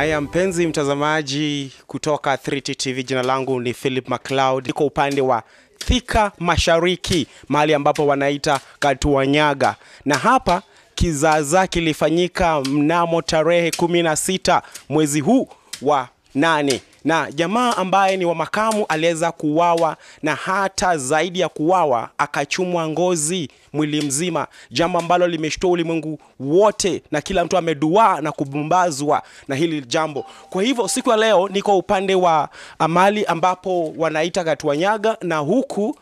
Haya, mpenzi mtazamaji kutoka 3T TV, jina langu ni Philip McLeod. Niko upande wa Thika Mashariki, mahali ambapo wanaita Katuanyaga, na hapa kizaza kilifanyika mnamo tarehe 16 mwezi huu wa nane na jamaa ambaye ni wa makamu aliweza kuwawa na hata zaidi ya kuwawa akachumwa ngozi mwili mzima, jambo ambalo limeshtua ulimwengu wote na kila mtu ameduaa na kubumbazwa na hili jambo. Kwa hivyo siku ya leo niko upande wa amali ambapo wanaita Katuanyaga, na huku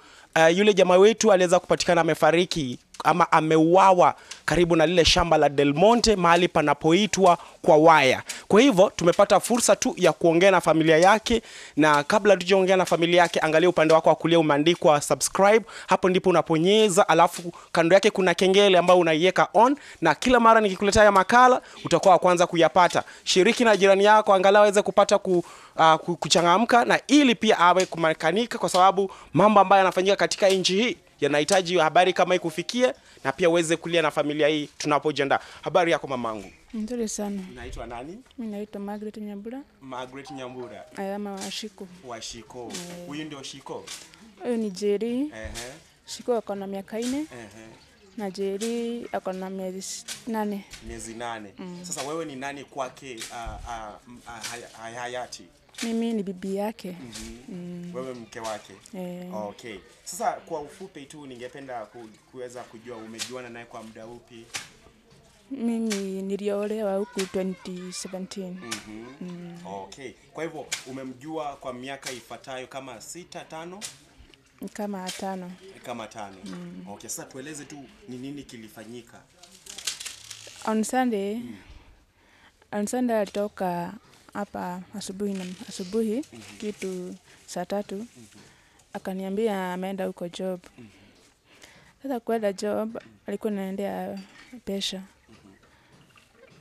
uh, yule jamaa wetu aliweza kupatikana amefariki ama ameuawa karibu na lile shamba la Del Monte mahali panapoitwa kwa waya. Kwa hivyo tumepata fursa tu ya kuongea na familia yake, na kabla tujaongea na familia yake, angalia upande wako wa kulia umeandikwa subscribe. Hapo ndipo unaponyeza, alafu kando yake kuna kengele ambayo unaiweka on, na kila mara nikikuletea makala utakuwa wa kwanza kuyapata. Shiriki na jirani yako angalau aweze kupata ku, uh, kuchangamka, na ili pia awe kumakanika, kwa sababu mambo ambayo yanafanyika katika nchi hii yanahitaji habari kama hii kufikie na pia uweze kulia na familia hii tunapojiandaa. Habari yako mamangu? Nzuri sana. Unaitwa nani? Mi naitwa Margaret Nyambura, Margaret Nyambura ayama Washiko. wa Shiko. Huyu ndio Shiko. Huyu ni Jeri. Ehe, Shiko ako na miaka ine ehe. na Jeri ako na miezi nane. Miezi nane. Sasa wewe ni nani kwake uh, uh, uh, hay- hay- hayati? Mimi ni bibi yake. Mm -hmm. mm. Wewe mke wake. E. Okay. Sasa kwa ufupi tu ningependa ku, kuweza kujua umejuana naye kwa muda upi? mimi niliolewa huku 2017. Mm -hmm. mm. Okay. Kwa hivyo umemjua kwa miaka ifuatayo kama sita tano Kama tano. kama tano. Mm. Okay, sasa tueleze tu ni nini kilifanyika. On Sunday, on Sunday alitoka hapa asubuhi na asubuhi kitu saa tatu akaniambia ameenda huko job. Sasa kwenda job alikuwa naendea pesha.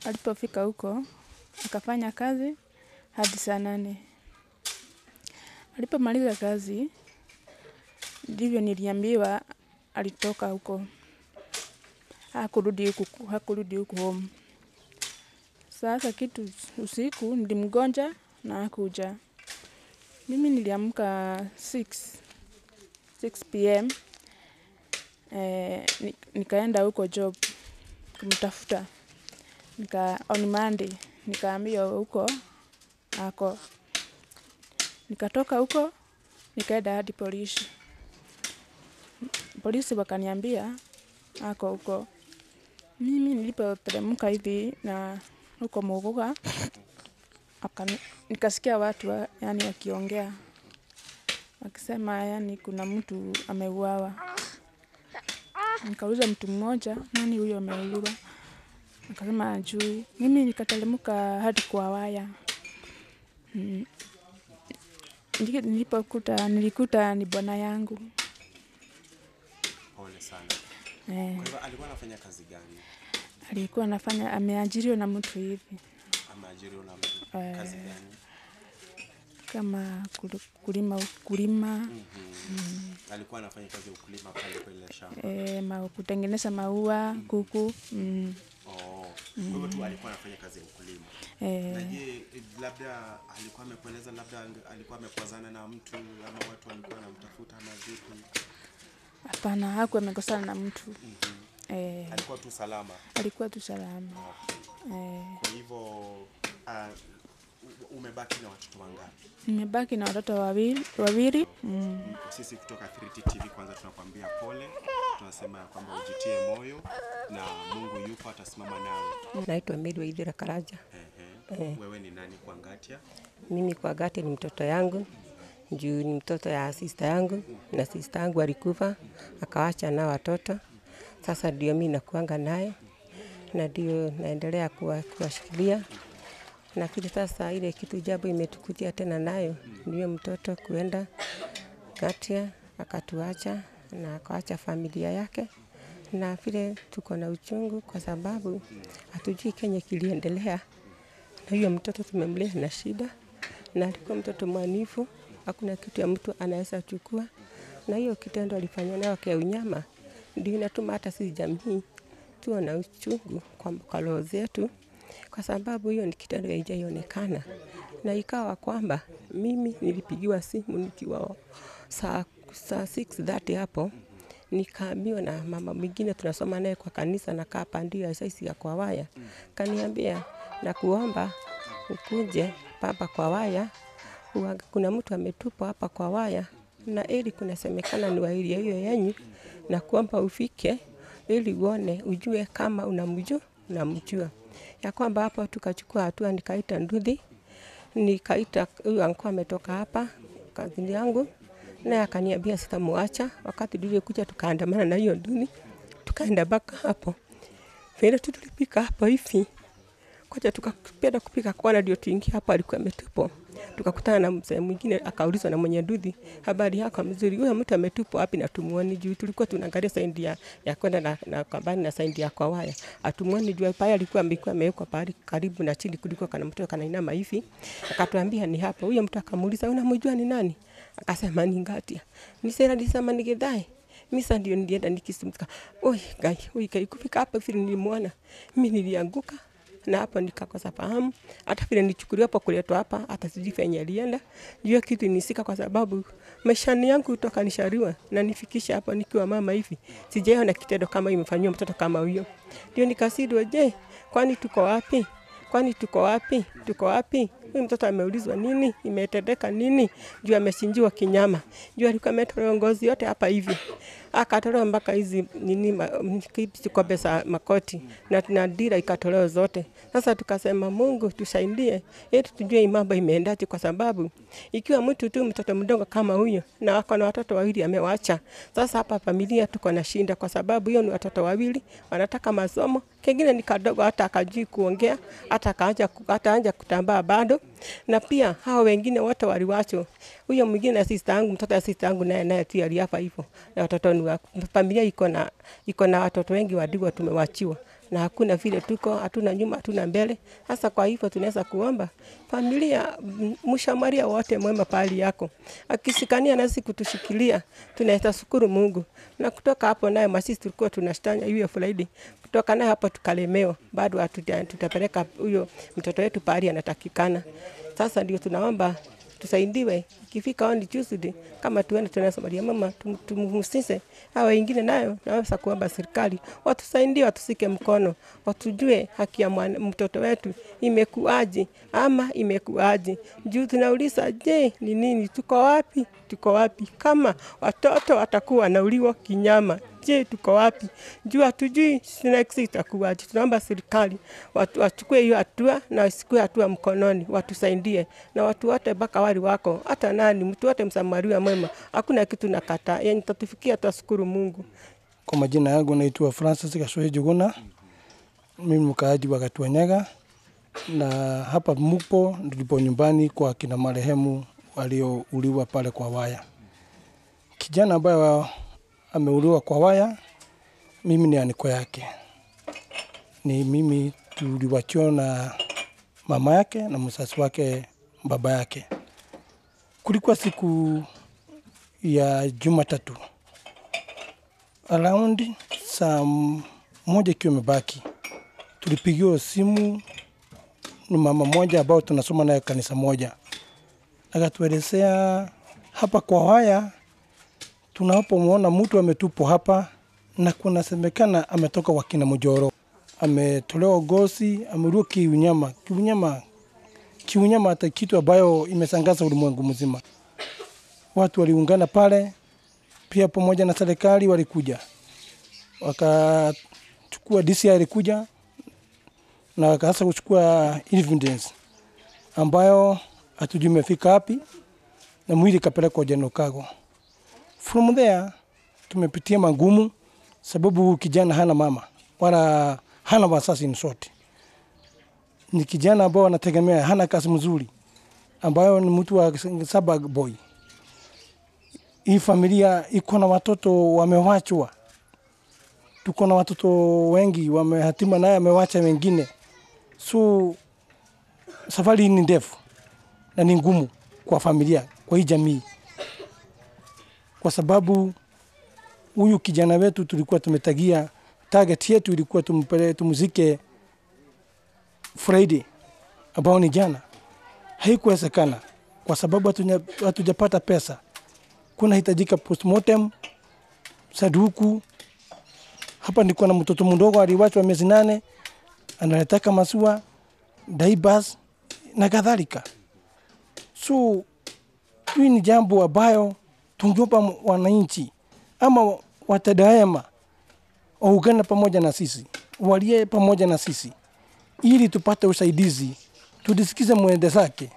Alipofika huko akafanya kazi hadi saa nane. Alipomaliza kazi ndivyo niliambiwa alitoka huko hakurudi huku hakurudi huku home. Sasa kitu usiku nilimgonja na hakuja. Mimi niliamka 6 6 pm eh, nikaenda huko job kumtafuta nika on Monday nikaambiwa huko ako. Nikatoka huko nikaenda hadi polisi. Polisi wakaniambia ako huko. Mimi nilipoteremka hivi na huko Muguga nikasikia watu wa, yani wakiongea wakisema yani kuna mtu ameuawa. Nikauliza mtu mmoja, nani huyo ameuliwa? Akasema ajui. Mimi nikatelemuka hadi kwa waya. Mm. Nilipokuta nilikuta ni bwana yangu Pole sana. eh, Kwa hivyo alikuwa anafanya kazi gani? Alikuwa anafanya ameajiriwa na mtu hivi Ameajiriwa na mtu. Eh. Kazi gani? kama kul- kulima kulima Alikuwa anafanya kazi ya ukulima pale kwa ile shamba. Eh, ma, kutengeneza maua kuku mm, Oh. Kwa hiyo alikuwa anafanya kazi ya ukulima. Na e, je, labda alikuwa amekueleza labda alikuwa amekwazana na mtu ama watu walikuwa wanamtafuta ama vipi? hapana hakuwa amekosana na mtu e, Alikuwa tu salama. alikuwa tu salama e, Kwa hivyo uh, umebaki na watoto wangapi? nimebaki na watoto wawili wawili mm, Sisi kutoka 3T TV kwanza tunakwambia pole, tunasema ya kwamba ujitie moyo na Mungu yupo atasimama nawe. Naitwa Mary Waithira Karaja. Ehe. Wewe ni nani kwa Ngatia? Mimi kwa Ngatia ni mtoto yangu juu ni mtoto ya sista yangu, na sista yangu alikufa akawacha na watoto. Sasa ndio mimi nakuanga naye na ndio naendelea kuwashikilia. Vile sasa ile kitu jambo imetukutia tena nayo ndio mtoto kuenda Katia akatuacha na akaacha familia yake, na vile tuko na uchungu kwa sababu hatujui kenye kiliendelea. Na huyo mtoto tumemlea na shida, na alikuwa mtoto mwanifu, hakuna kitu ya mtu anaweza chukua, na hiyo kitendo alifanya nayo kwa unyama ndio inatuma hata sisi jamii tuwe na uchungu kwa, roho zetu kwa sababu hiyo ni kitendo haijaonekana, na ikawa kwamba mimi nilipigiwa simu nikiwa saa, saa 6:30 hapo nikaambiwa na mama mwingine tunasoma naye kwa kanisa na kaa pandio ya saisi ya kwa waya, kaniambia na kuomba ukuje papa kwa waya, kuna mtu ametupwa hapa kwa waya na ili kunasemekana ni wa hiyo yenyu, na kuomba ufike ili uone ujue kama unamjua unamjua. Ya kwamba hapo tukachukua hatua, nikaita Nduthi, nikaita huyu alikuwa ametoka hapa kazini yangu, naye akaniambia sitamuacha. Wakati tulikuja tukaandamana na hiyo Nduthi, tukaenda mpaka hapo. Vile tu tulipika hapo hivi koja tukapenda kupika kwana, ndio tuingia hapo, alikuwa ametupwa. Tukakutana na mzee mwingine, akaulizwa na mwenye nduthi, habari yako mzuri, huyo mtu ametupwa wapi na tumuoni? Juu tulikuwa tunaangalia saindi ya, ya kwenda na, na kambani na saindi ya kwa waya, atumuoni juu pale alikuwa amekuwa amewekwa pale karibu na chini kuliko kana mtu kanainama hivi, akatuambia ni hapa. Huyo mtu akamuuliza, unamjua ni nani? Akasema ni Ngatia. Ni sera disema ni Githai. Misa ndio nilienda nikisumbuka. Oi, gai, oi, gai, kufika hapa vile nilimwona. Mimi nilianguka na hapo nikakosa fahamu. Hata vile nichukuliwa hapo kuletwa hapa, hata sijui venye alienda. hiyo kitu nisika kwa sababu maishani yangu toka nishariwa na nifikisha hapa nikiwa mama hivi. Sijaona kitendo kama imefanywa mtoto kama huyo. Ndio nikasidwa, je, kwani tuko wapi? Kwani tuko wapi? Tuko wapi? Huyu mtoto ameulizwa nini? Imetendeka nini? Juu amechinjiwa kinyama. Juu alikuwa ametolewa ngozi yote hapa hivi. Akatolewa mpaka hizi nini ma- m- kikombe za makoti na, tuna dira ikatolewa zote. Sasa tukasema Mungu tusaidie ili tujue mambo imeendaje, kwa sababu ikiwa mtu tu mtoto mdogo kama huyo na wako na watoto wawili amewacha, sasa hapa familia tuko na shinda, kwa sababu hiyo ni watoto wawili wanataka masomo, kengine ni kadogo, hata akajui kuongea, hata akaanza hata anja kutambaa bado, na pia hao wengine wote waliwacho, Huyo mwingine sister yangu, mtoto ya sister yangu naye naye tu aliapa hivyo, na watoto ni wa familia iko na iko na watoto wengi wadigwa tumewachiwa na hakuna vile tuko, hatuna nyuma, hatuna mbele. Sasa kwa hivyo tunaweza kuomba familia, mshamaria wote mwema pahali yako, akisikania nasi kutushikilia, tunaweza shukuru Mungu. Na kutoka hapo naye masisi tulikuwa tunashtanya hiyo Friday, kutoka naye hapo tukalemewa, bado hatutapeleka tutapeleka huyo mtoto wetu pahali anatakikana. Sasa ndio tunaomba tusaidiwe ikifika on Tuesday, kama tuende tena Somalia, mama tum- tumhusise hawa wengine, nayo naweza kuomba serikali watusaidie, watusike mkono, watujue haki ya mtoto wetu imekuaje ama imekuaje. Juu tunauliza, je, ni nini? Tuko wapi? Tuko wapi? Kama watoto watakuwa wanauliwa kinyama, je, tuko wapi? Juu hatujui next itakuwaje. Tunaomba serikali wachukue hiyo hatua na wasikue hatua mkononi, watusaidie na watu wote mpaka wali wako, hata nani, mtu wote msamaria mwema, hakuna kitu nakata yani tatufikia, twashukuru Mungu. Kwa majina yangu naitwa Francis Gashoe Juguna, mimi mkaaji wa Katuanyaga, na hapa mupo ndipo nyumbani kwa kina marehemu waliouliwa pale kwa waya. Kijana ambaye ameuliwa kwa waya, mimi ni aniko yake, ni mimi tuliwachiwa na mama yake na msasi wake baba yake. Kulikuwa siku ya Jumatatu. Araundi saa moja ikiwa imebaki, tulipigiwa simu ni mama moja ambao tunasoma naye kanisa moja, akatuelezea hapa kwa waya tunapomwona mtu ametupwa hapa, na kunasemekana ametoka wakina Mjoro, ametolewa gosi, amerua kiunyama, kiunyama, kiunyama, hata kitu ambayo imesangaza ulimwengu mzima. Watu waliungana pale pia pamoja na serikali walikuja wakachukua DCI ilikuja na wakaanza kuchukua evidence ambayo hatujui imefika wapi, na mwili kapelekwa Jenokago. From there tumepitia magumu, sababu kijana hana mama wala hana wasasi, short ni kijana ambao anategemea, hana kazi mzuri, ambayo ni mtu wa saba boy. Hii familia iko na watoto wamewachwa, tuko na watoto wengi wamehatima, naye amewacha wengine, so safari ni ndefu na ni ngumu kwa familia, kwa hii jamii, kwa sababu huyu kijana wetu tulikuwa tumetagia, target yetu ilikuwa tumpele, tumzike Friday ambao ni jana, haikuwezekana kwa sababu hatujapata pesa. Kuna hitajika postmortem, saduku. Hapa niko na mtoto mdogo aliwachwa miezi nane, analetaka masua, daibas na kadhalika. So hii ni jambo ambayo tungeomba wananchi ama watadaema waungane pamoja na sisi, walie pamoja na sisi ili tupate usaidizi, tudisikize mwende zake,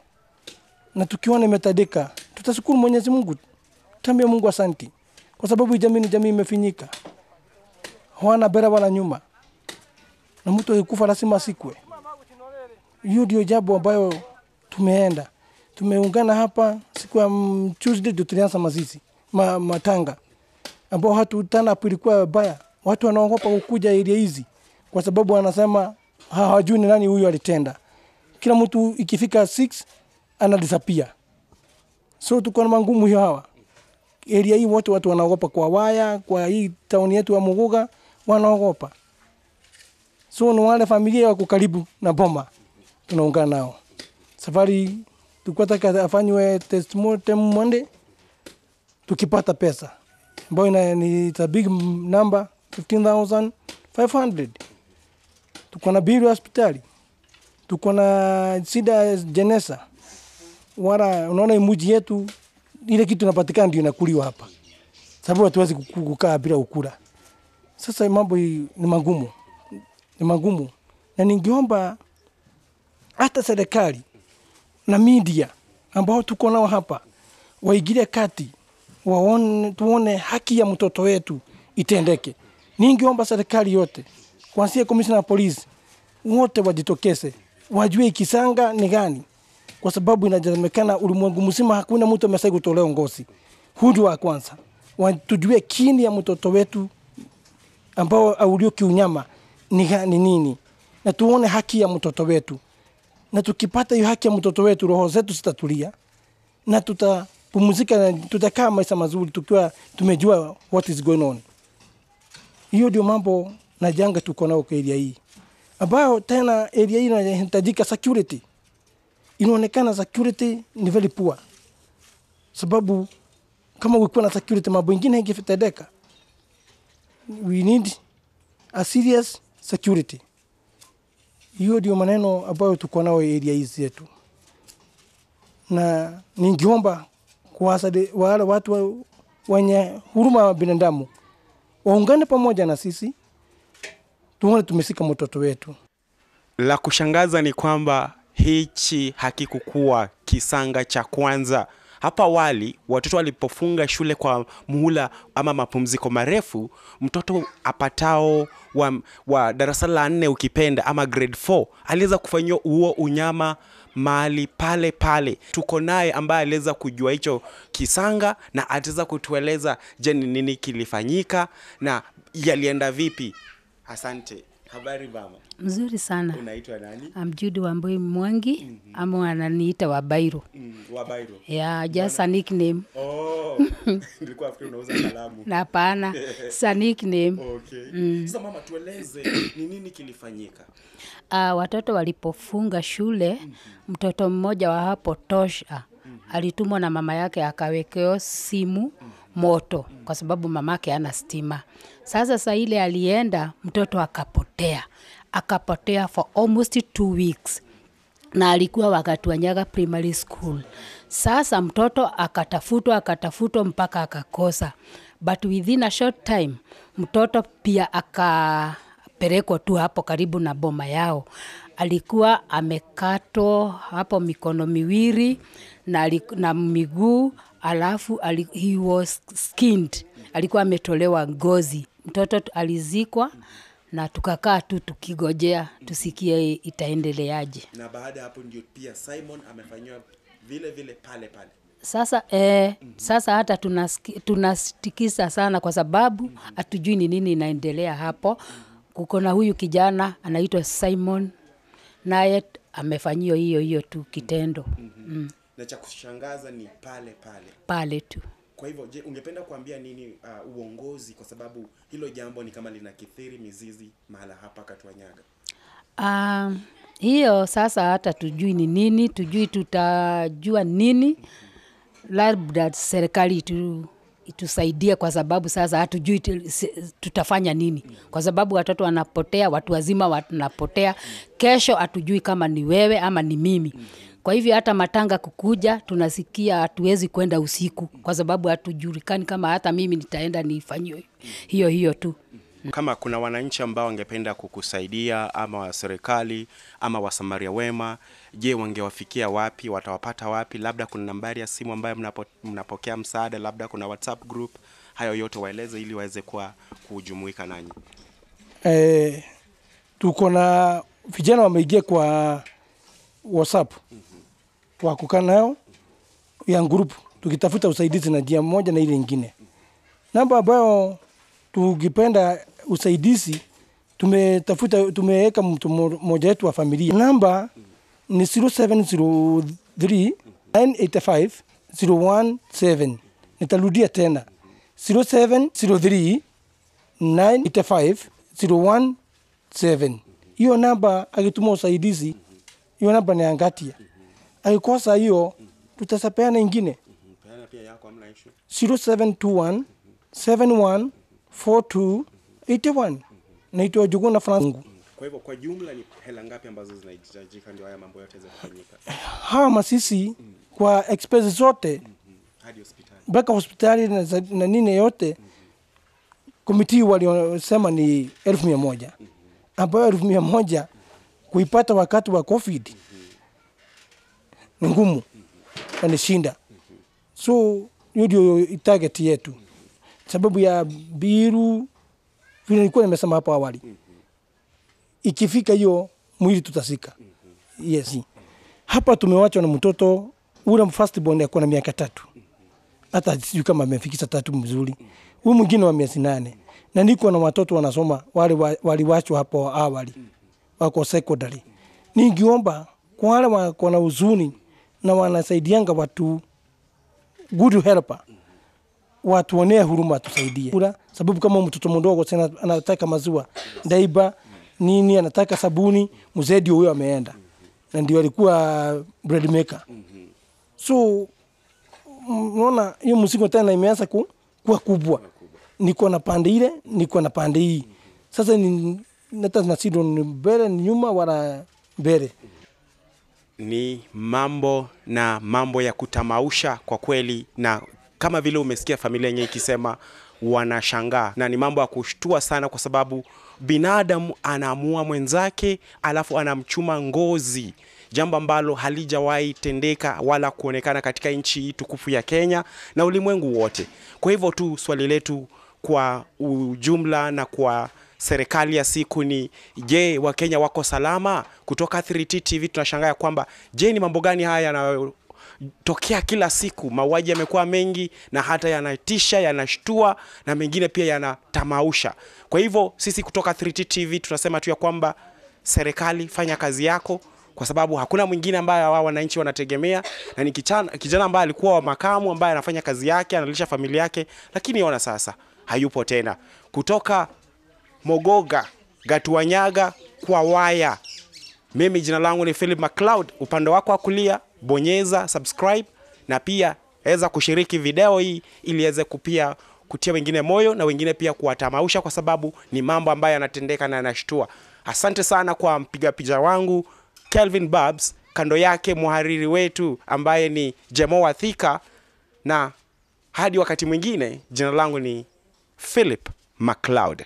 na tukiona imetadika tutashukuru Mwenyezi Mungu, tambia Mungu asanti, kwa sababu jamii ni jamii imefinyika, hawana bera wala nyuma, na mtu akikufa lazima asikwe. Hiyo ndio jambo ambayo tumeenda tumeungana hapa siku ya Tuesday ndio tulianza mazizi ma, matanga ambao hatu tana ilikuwa baya, watu wanaogopa kukuja area hizi kwa sababu wanasema hawajui ni nani huyu alitenda. Kila mtu ikifika 6 ana disappear, so tuko na mangumu hiyo hawa area hii, wote watu wanaogopa kwa waya, kwa hii tauni yetu ya Muguga wanaogopa, so ni wale familia wako karibu na boma tunaungana nao. Safari tulikuwa taka afanywe postmortem Monday, tukipata pesa. Ambayo ina- ni ta big number 15500 tuko na bili hospitali, tuko na shida jenesa, wala unaona imuji yetu ile kitu inapatikana ndio inakuliwa hapa, sababu hatuwezi kukaa bila ukula. Sasa mambo ni magumu, ni magumu, na ningeomba hata serikali na media ambao tuko nao hapa waigire kati, waone, tuone haki ya mtoto wetu itendeke. Ningeomba serikali yote kuanzia komishina ya polisi wote wajitokeze, wajue kisanga ni gani, kwa sababu inasemekana ulimwengu mzima hakuna mtu amesai kutolewa ngozi. Ndio wa kwanza, watujue kini ya mtoto wetu ambao aulio kiunyama ni nini, na tuone haki ya mtoto wetu na tukipata hiyo haki ya mtoto wetu, roho zetu zitatulia na tutapumzika na tutakaa maisha mazuri tukiwa tumejua what is going on. Hiyo ndio mambo na janga tuko nao kwa area hii, ambayo tena area hii inahitajika security. Inaonekana security ni very poor, sababu kama ulikuwa na security, mambo ingine ingetendeka. We need a serious security hiyo ndio maneno ambayo tuko nao area hizi zetu, na ningiomba wale watu wenye huruma wa binadamu waungane pamoja na sisi, tuone tumesika mtoto wetu. La kushangaza ni kwamba hichi hakikukuwa kisanga cha kwanza. Hapa awali watoto walipofunga shule kwa muhula ama mapumziko marefu, mtoto apatao wa, wa darasa la nne ukipenda ama grade 4 aliweza kufanyiwa huo unyama mahali pale pale. Tuko naye ambaye aliweza kujua hicho kisanga na ataweza kutueleza, je, ni nini kilifanyika na yalienda vipi? Asante. Habari mama, Mzuri sana. unaitwa nani? Amjudi Wambui Mwangi mm -hmm. ama wananiita Wabairo. Mm, Wabairo. Yeah, just a nickname. Oh, nilikuwa nafikiri unauza kalamu. Na hapana, it's a nickname. Okay. Mm. Sasa mama, tueleze ni nini kilifanyika? Uh, watoto walipofunga shule, mm -hmm. mtoto mmoja wa hapo Tosha mm -hmm. alitumwa na mama yake akawekeo simu moto kwa sababu mamake ana stima. Sasa saa ile alienda, mtoto akapotea, akapotea for almost two weeks na alikuwa wakati wa Nyaga Primary School. Sasa mtoto akatafutwa akatafutwa mpaka akakosa, but within a short time mtoto pia akapelekwa tu hapo karibu na boma yao. Alikuwa amekatwa hapo mikono miwili na, na miguu alafu ali, he was skinned, alikuwa ametolewa ngozi. Mtoto alizikwa na tukakaa tu tukigojea tusikie itaendeleaje. Na baada ya hapo ndio pia Simon amefanyiwa vile vile pale pale. Sasa eh, mm -hmm. sasa hata tunastikisa sana kwa sababu hatujui mm -hmm. ni nini inaendelea hapo. Kuko na huyu kijana anaitwa Simon, naye amefanyiwa hiyo hiyo tu kitendo mm -hmm. mm, Na cha kushangaza ni pale pale. pale tu. Kwa hivyo, je, ungependa kuambia nini uh, uongozi, kwa sababu hilo jambo ni kama lina kithiri mizizi mahala hapa Katwanyaga? Um, hiyo sasa hata tujui ni nini, tujui tutajua nini, labda serikali itu, itusaidie kwa sababu sasa hatujui tutafanya nini, kwa sababu watoto wanapotea, watu wazima wanapotea. Kesho hatujui kama ni wewe ama ni mimi. Kwa hivyo hata matanga kukuja, tunasikia hatuwezi kwenda usiku, kwa sababu hatujulikani kama hata mimi nitaenda nifanyiwe hiyo hiyo tu. Kama kuna wananchi ambao wangependa kukusaidia ama wa serikali ama wasamaria wema, je, wangewafikia wapi? Watawapata wapi? Labda kuna nambari ya simu ambayo mnapo, mnapokea msaada, labda kuna WhatsApp group. Hayo yote waeleze ili waweze kuwa kujumuika nanyi. eh, tuko na vijana wameingia kwa WhatsApp wa kukaa nayo ya group tukitafuta usaidizi na njia moja na ile ingine. Namba ambayo tukipenda usaidizi tumetafuta tumeweka mtu mmoja wetu wa familia. Namba ni 0703 985 017. Nitarudia tena 0703 985 017. hiyo namba akituma usaidizi, hiyo namba ni angatia. Akikosa hiyo, tutasapeana ingine. 0721 71 42 81. Naitwa Juguna Francis. Kwa hivyo kwa jumla ni hela ngapi ambazo zinahitajika ndio haya mambo yote yaweze kufanyika? Hawa masisi kwa expenses zote hadi hospitali? mpaka hospitali na, na nini yote komiti waliosema ni elfu mia moja. Ambayo elfu mia moja kuipata wakati wa covid ngumu. Na ni shinda. So hiyo ndio target yetu. Sababu ya biru vile nilikuwa nimesema hapo awali. Ikifika hiyo mwili tutasika. Yes. Hapa tumewachwa na mtoto ule firstborn akuwa na miaka tatu. Hata sijui kama amefikisha tatu mzuri. Huyu mwingine wa miezi nane, na niko na watoto wanasoma wale waliwachwa hapo awali. Wako secondary. Ningiomba kwa wale wako na huzuni na wanasaidianga watu good helper, watu wanea huruma, tusaidie Kula, sababu kama mtoto mdogo sana anataka maziwa daiba nini, anataka sabuni, mzee ndio huyo ameenda na ndio alikuwa bread maker so unaona hiyo mzigo tena imeanza ku, kuwa kubwa. Niko na pande ile, niko na pande hii. Sasa ni nata nasido ni mbele ni nyuma wala mbele. Ni mambo na mambo ya kutamausha kwa kweli, na kama vile umesikia familia yenyewe ikisema wanashangaa, na ni mambo ya kushtua sana, kwa sababu binadamu anaamua mwenzake alafu anamchuma ngozi, jambo ambalo halijawahi tendeka wala kuonekana katika nchi hii tukufu ya Kenya na ulimwengu wote. Kwa hivyo tu swali letu kwa ujumla na kwa serikali ya siku ni je, Wakenya wako salama? Kutoka 3T TV tunashangaa kwamba je, ni mambo gani haya yanayotokea kila siku? Mauaji yamekuwa mengi na hata yanatisha, yanashtua na mengine pia yanatamausha. Kwa hivyo sisi kutoka 3T TV tunasema tu ya kwamba serikali, fanya kazi yako kwa sababu hakuna mwingine ambaye wao wananchi wanategemea, na ni kijana, kijana ambaye alikuwa wa makamu ambaye anafanya kazi yake, analisha familia yake, lakini ona sasa hayupo tena. Kutoka Mogoga, Gatuanyaga kwa waya. Mimi jina langu ni Philip McLeod. Upande wako wa kulia bonyeza subscribe na pia weza kushiriki video hii ili iweze kupia kutia wengine moyo na wengine pia kuwatamausha, kwa sababu ni mambo ambayo yanatendeka na yanashtua. Asante sana kwa mpiga picha wangu Kelvin Babs, kando yake mhariri wetu ambaye ni Jemo Wathika, na hadi wakati mwingine, jina langu ni Philip McLeod.